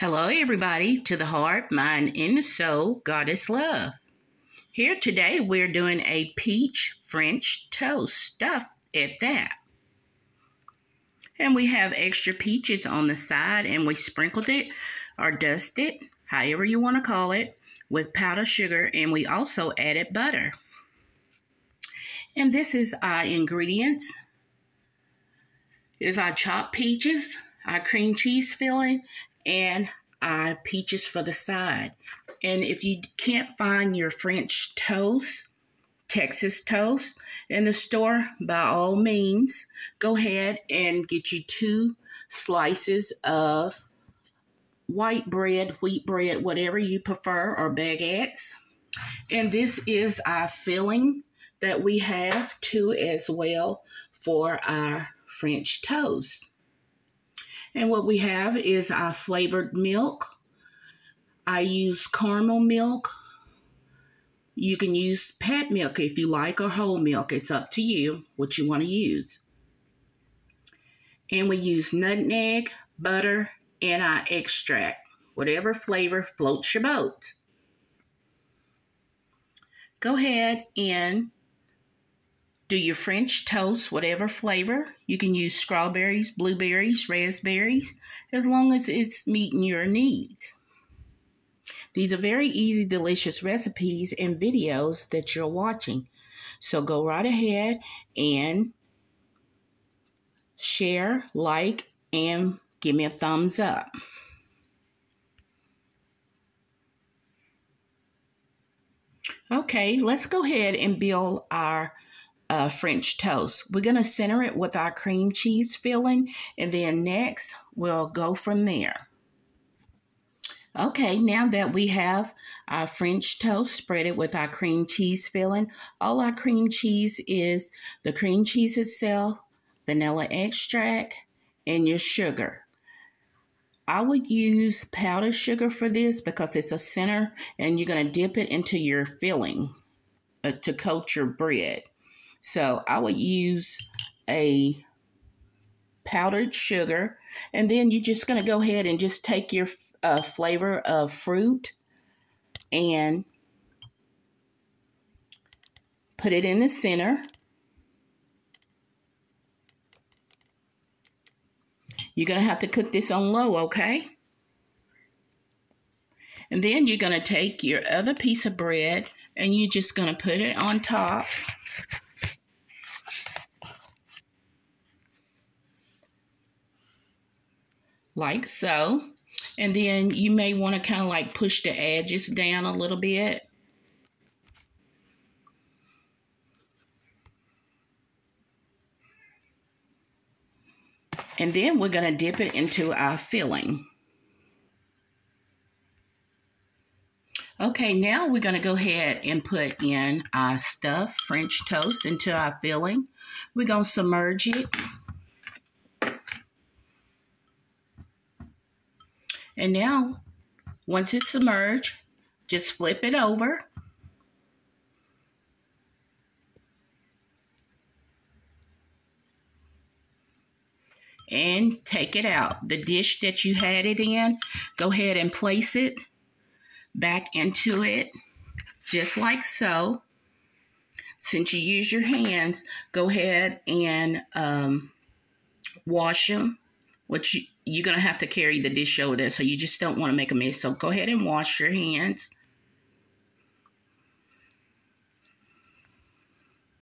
Hello, everybody, to the heart, mind, and the soul, God Is Love. Here today, we're doing a peach French toast stuffed at that. And we have extra peaches on the side, and we sprinkled it or dusted, however you want to call it, with powdered sugar, and we also added butter. And this is our ingredients. Is our chopped peaches, our cream cheese filling, and our peaches for the side. And if you can't find your French toast, Texas toast in the store, by all means, go ahead and get you two slices of white bread, wheat bread, whatever you prefer, or baguettes. And this is our filling that we have too as well for our French toast. And what we have is our flavored milk. I use caramel milk. You can use pat milk if you like or whole milk. It's up to you what you want to use. And we use nutmeg, butter, and our extract. Whatever flavor floats your boat. Go ahead and do your French toast, whatever flavor. You can use strawberries, blueberries, raspberries, as long as it's meeting your needs. These are very easy, delicious recipes and videos that you're watching. So go right ahead and share, like, and give me a thumbs up. Okay, let's go ahead and build our uh, French toast. We're going to center it with our cream cheese filling, and then next we'll go from there. Okay, now that we have our French toast spread it with our cream cheese filling, all our cream cheese is the cream cheese itself, vanilla extract, and your sugar. I would use powdered sugar for this because it's a center and you're going to dip it into your filling uh, to coat your bread. So I would use a powdered sugar, and then you're just going to go ahead and just take your uh, flavor of fruit and put it in the center. You're going to have to cook this on low, okay? And then you're going to take your other piece of bread and you're just going to put it on top. Like so. And then you may want to kind of like push the edges down a little bit. And then we're going to dip it into our filling. Okay, now we're going to go ahead and put in our stuffed French toast into our filling. We're going to submerge it And now, once it's submerged, just flip it over. And take it out. The dish that you had it in, go ahead and place it back into it, just like so. Since you use your hands, go ahead and um, wash them, which you, you're going to have to carry the dish over there, so you just don't want to make a mess. So go ahead and wash your hands.